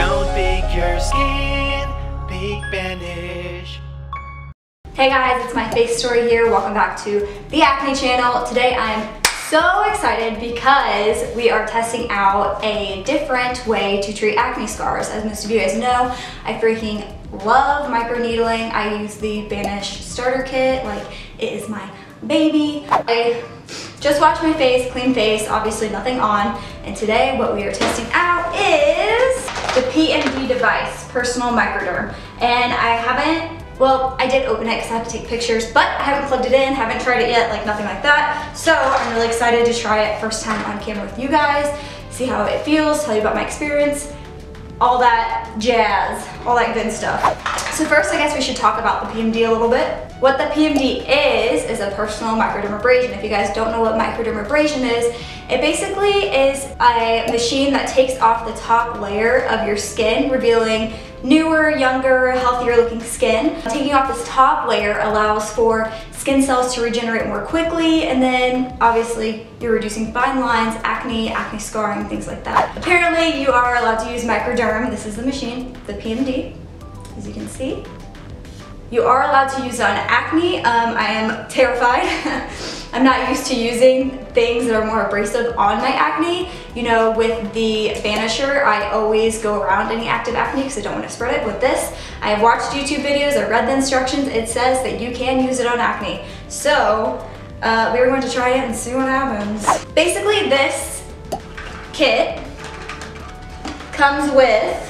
Don't think your skin, big banish. Hey guys, it's my face story here. Welcome back to the Acne channel. Today I'm so excited because we are testing out a different way to treat acne scars. As most of you guys know, I freaking love microneedling. I use the Banish starter kit, like it is my baby. I just washed my face, clean face, obviously nothing on. And today what we are testing out is the PMD device, Personal Microderm. And I haven't well, I did open it because I have to take pictures, but I haven't plugged it in, haven't tried it yet, like nothing like that. So I'm really excited to try it first time on camera with you guys, see how it feels, tell you about my experience, all that jazz, all that good stuff. So first, I guess we should talk about the PMD a little bit. What the PMD is, is a personal microdermabrasion. If you guys don't know what microdermabrasion is, it basically is a machine that takes off the top layer of your skin, revealing newer, younger, healthier looking skin. Taking off this top layer allows for skin cells to regenerate more quickly and then obviously you're reducing fine lines, acne, acne scarring, things like that. Apparently you are allowed to use microderm. This is the machine, the PMD, as you can see. You are allowed to use it on acne. Um, I am terrified. I'm not used to using things that are more abrasive on my acne. You know, with the Banisher, I always go around any active acne because I don't want to spread it. With this, I have watched YouTube videos, I read the instructions. It says that you can use it on acne. So, uh, we're going to try it and see what happens. Basically, this kit comes with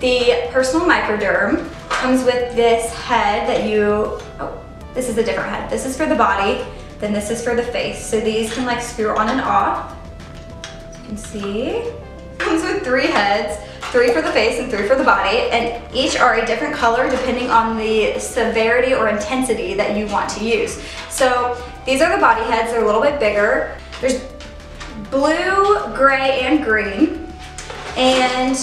the Personal Microderm, comes with this head that you, oh, this is a different head. This is for the body, then this is for the face. So these can like screw on and off. You can see. Comes with three heads, three for the face and three for the body, and each are a different color depending on the severity or intensity that you want to use. So these are the body heads, they're a little bit bigger. There's blue, gray, and green. And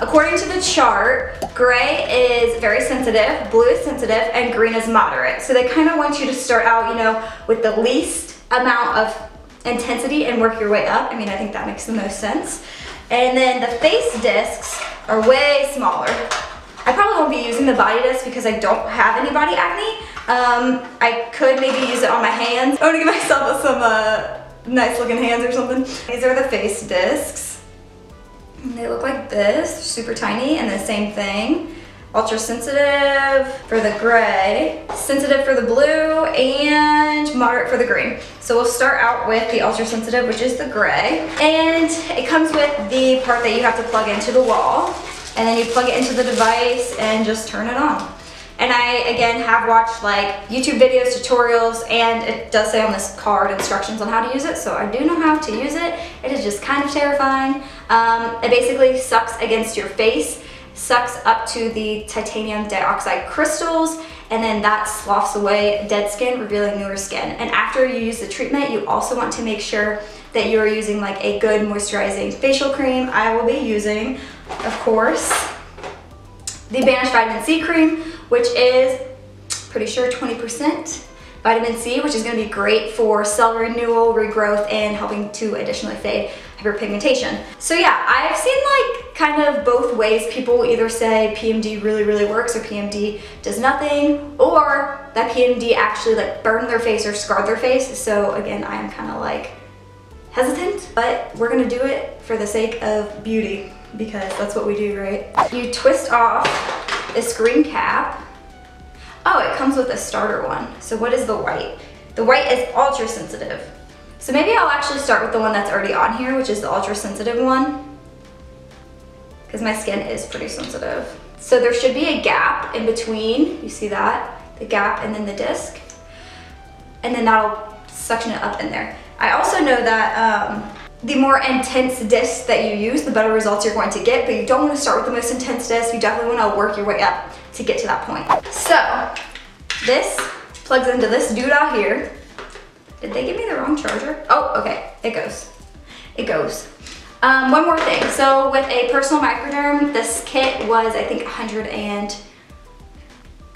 According to the chart, gray is very sensitive, blue is sensitive, and green is moderate. So they kind of want you to start out, you know, with the least amount of intensity and work your way up. I mean, I think that makes the most sense. And then the face discs are way smaller. I probably won't be using the body disc because I don't have any body acne. Um, I could maybe use it on my hands. I want to give myself some uh, nice looking hands or something. These are the face discs. They look like this, super tiny, and the same thing. Ultra sensitive for the gray, sensitive for the blue, and moderate for the green. So we'll start out with the ultra sensitive, which is the gray. And it comes with the part that you have to plug into the wall. And then you plug it into the device and just turn it on. And I, again, have watched like YouTube videos, tutorials, and it does say on this card instructions on how to use it, so I do know how to use it. It is just kind of terrifying. Um, it basically sucks against your face, sucks up to the titanium dioxide crystals, and then that sloughs away dead skin, revealing newer skin. And after you use the treatment, you also want to make sure that you are using like a good moisturizing facial cream. I will be using, of course, the Banish Vitamin C Cream, which is pretty sure 20% vitamin C, which is gonna be great for cell renewal, regrowth, and helping to additionally fade hyperpigmentation. So yeah, I've seen like kind of both ways. People either say PMD really, really works or PMD does nothing, or that PMD actually like burned their face or scarred their face. So again, I am kind of like hesitant, but we're gonna do it for the sake of beauty because that's what we do, right? You twist off this green cap. Oh, it comes with a starter one. So what is the white? The white is ultra sensitive. So maybe I'll actually start with the one that's already on here, which is the ultra sensitive one. Because my skin is pretty sensitive. So there should be a gap in between, you see that? The gap and then the disc. And then that'll suction it up in there. I also know that um, the more intense discs that you use, the better results you're going to get, but you don't want to start with the most intense disc. You definitely want to work your way up to get to that point. So this plugs into this doodah here. Did they give me the wrong charger? Oh, okay, it goes. It goes. Um, one more thing. So with a personal microderm, this kit was, I think, 100 and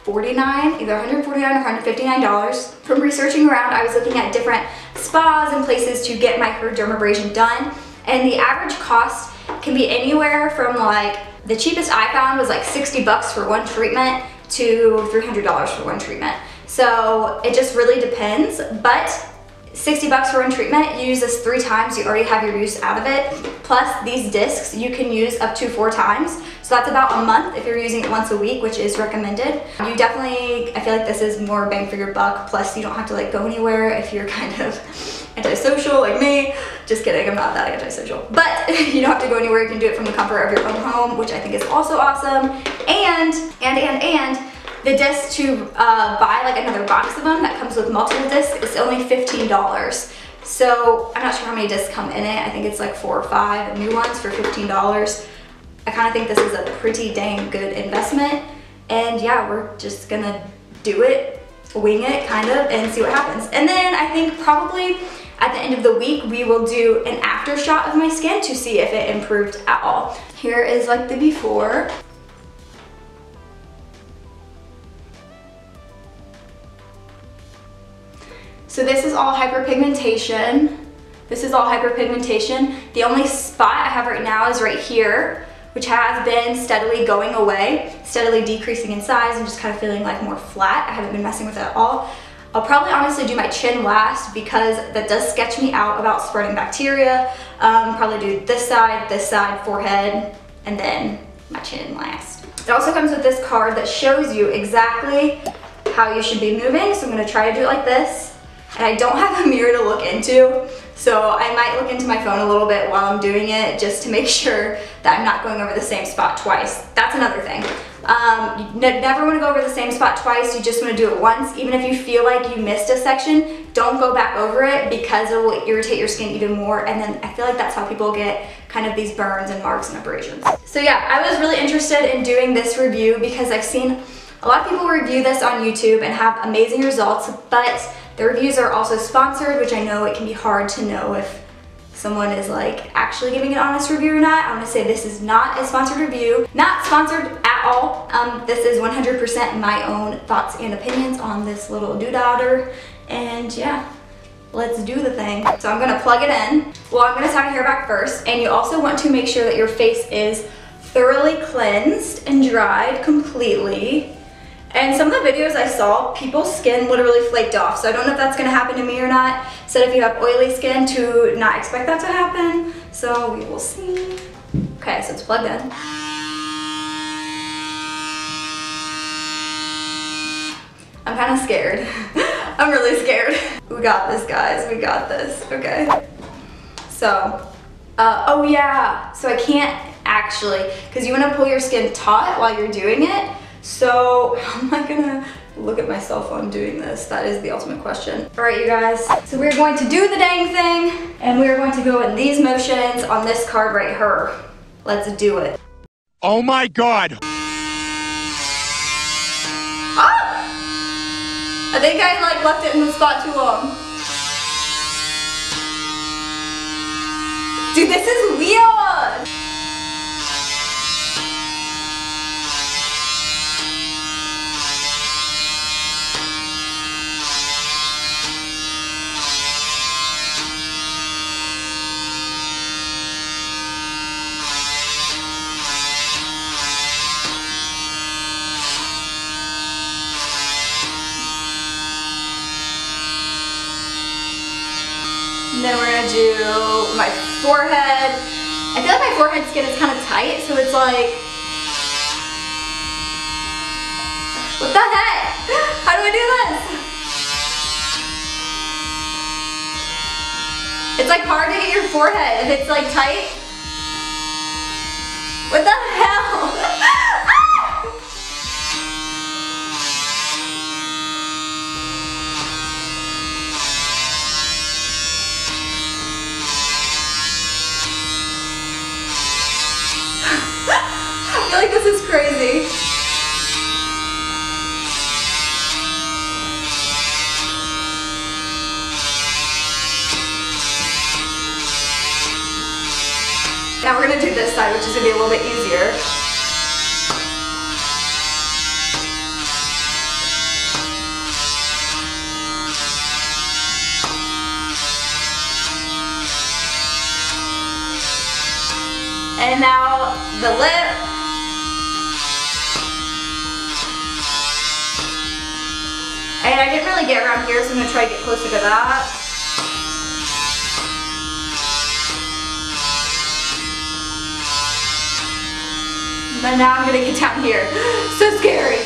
49 either 149 or 159 dollars from researching around I was looking at different spas and places to get microdermabrasion done and the average cost can be anywhere from like, the cheapest I found was like 60 bucks for one treatment to $300 for one treatment. So it just really depends, but 60 bucks for one treatment, you use this three times, you already have your use out of it. Plus these discs you can use up to four times. So that's about a month if you're using it once a week, which is recommended. You definitely, I feel like this is more bang for your buck. Plus you don't have to like go anywhere if you're kind of antisocial like me. Just kidding, I'm not that antisocial. But you don't have to go anywhere, you can do it from the comfort of your own home, which I think is also awesome. And, and, and, and, the disc to uh, buy like another box of them that comes with multiple discs is only $15. So I'm not sure how many discs come in it. I think it's like four or five new ones for $15. I kind of think this is a pretty dang good investment. And yeah, we're just gonna do it, wing it kind of, and see what happens. And then I think probably at the end of the week, we will do an after shot of my skin to see if it improved at all. Here is like the before. So this is all hyperpigmentation. This is all hyperpigmentation. The only spot I have right now is right here, which has been steadily going away, steadily decreasing in size and just kind of feeling like more flat. I haven't been messing with it at all. I'll probably honestly do my chin last because that does sketch me out about spreading bacteria. Um, probably do this side, this side, forehead, and then my chin last. It also comes with this card that shows you exactly how you should be moving. So I'm gonna try to do it like this and I don't have a mirror to look into. So I might look into my phone a little bit while I'm doing it just to make sure that I'm not going over the same spot twice. That's another thing. Um, you never want to go over the same spot twice, you just want to do it once. Even if you feel like you missed a section, don't go back over it because it will irritate your skin even more and then I feel like that's how people get kind of these burns and marks and abrasions. So yeah, I was really interested in doing this review because I've seen a lot of people review this on YouTube and have amazing results, but the reviews are also sponsored, which I know it can be hard to know if someone is like actually giving an honest review or not. I'm gonna say this is not a sponsored review, not sponsored at all. Um, this is 100% my own thoughts and opinions on this little doodadder. And yeah, let's do the thing. So I'm gonna plug it in. Well, I'm gonna tie my hair back first. And you also want to make sure that your face is thoroughly cleansed and dried completely. And some of the videos I saw, people's skin literally flaked off. So I don't know if that's gonna happen to me or not. Said if you have oily skin to not expect that to happen. So we will see. Okay, so it's plugged in. I'm kind of scared. I'm really scared. We got this, guys. We got this. Okay. So, uh, oh yeah. So I can't actually, because you want to pull your skin taut while you're doing it. So how am I gonna look at myself phone doing this? That is the ultimate question. All right, you guys. So we're going to do the dang thing and we're going to go in these motions on this card right here. Let's do it. Oh my God. Ah! I think I like left it in the spot too long. Dude, this is weird. Forehead. I feel like my forehead skin is kind of tight, so it's like, what the heck? How do I do this? It's like hard to get your forehead if it's like tight. What the hell? this is crazy. Now we're gonna do this side, which is gonna be a little bit easier. And now the lip. And I didn't really get around here, so I'm gonna try to get closer to that. But now I'm gonna get down here. So scary.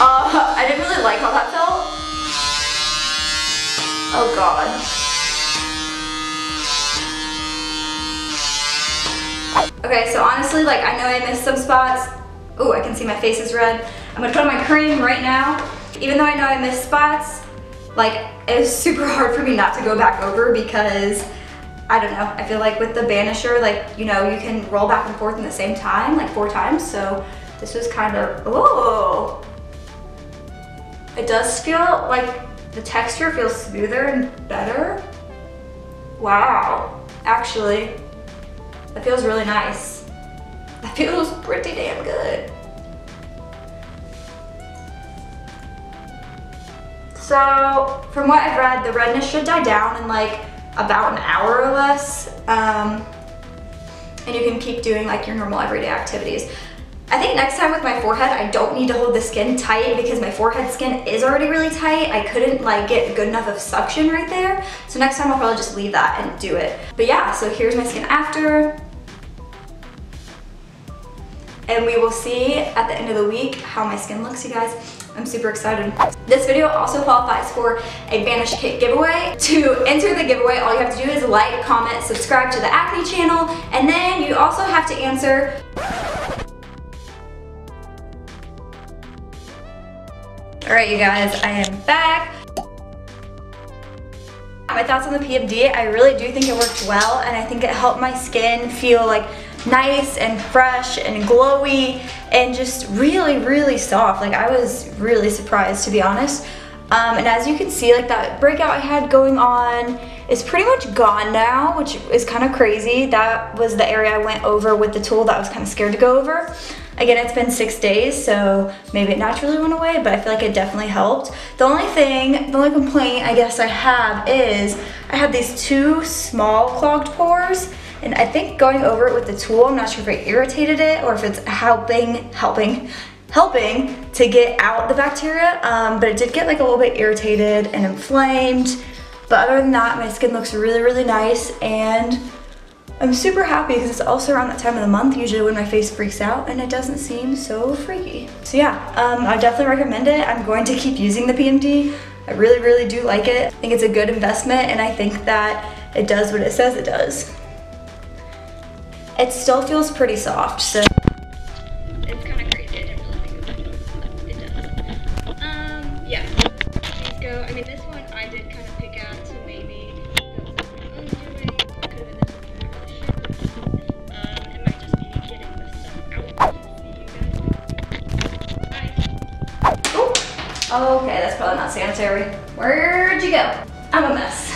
Uh, I didn't really like how that felt. Oh god. Okay, so honestly, like I know I missed some spots. Oh, I can see my face is red. I'm gonna put on my cream right now. Even though I know I missed spots, like it was super hard for me not to go back over because I don't know, I feel like with the banisher, like, you know, you can roll back and forth in the same time, like four times. So this was kind of, oh. It does feel like the texture feels smoother and better. Wow, actually, that feels really nice. That feels pretty damn good. So from what I've read, the redness should die down in like about an hour or less. Um, and you can keep doing like your normal everyday activities. I think next time with my forehead, I don't need to hold the skin tight because my forehead skin is already really tight. I couldn't like get good enough of suction right there. So next time I'll probably just leave that and do it. But yeah, so here's my skin after. And we will see at the end of the week how my skin looks, you guys. I'm super excited. This video also qualifies for a Banish Kit giveaway. To enter the giveaway, all you have to do is like, comment, subscribe to the Acne channel, and then you also have to answer All right, you guys, I am back. My thoughts on the PMD, I really do think it worked well and I think it helped my skin feel like nice and fresh and glowy and just really, really soft. Like I was really surprised to be honest. Um, and as you can see, like that breakout I had going on is pretty much gone now, which is kind of crazy. That was the area I went over with the tool that I was kind of scared to go over. Again, it's been six days, so maybe it naturally went away, but I feel like it definitely helped. The only thing, the only complaint I guess I have is I have these two small clogged pores, and I think going over it with the tool, I'm not sure if it irritated it or if it's helping, helping, helping to get out the bacteria, um, but it did get like a little bit irritated and inflamed. But other than that, my skin looks really, really nice and I'm super happy because it's also around that time of the month usually when my face freaks out and it doesn't seem so freaky. So yeah, um, I definitely recommend it. I'm going to keep using the PMD. I really, really do like it. I think it's a good investment and I think that it does what it says it does. It still feels pretty soft, so. It's kind of crazy, I didn't really think it would, it does. Um, yeah, these go, I mean this one I did kind of pick out, so maybe Okay, that's probably not sanitary. Where'd you go? I'm a mess.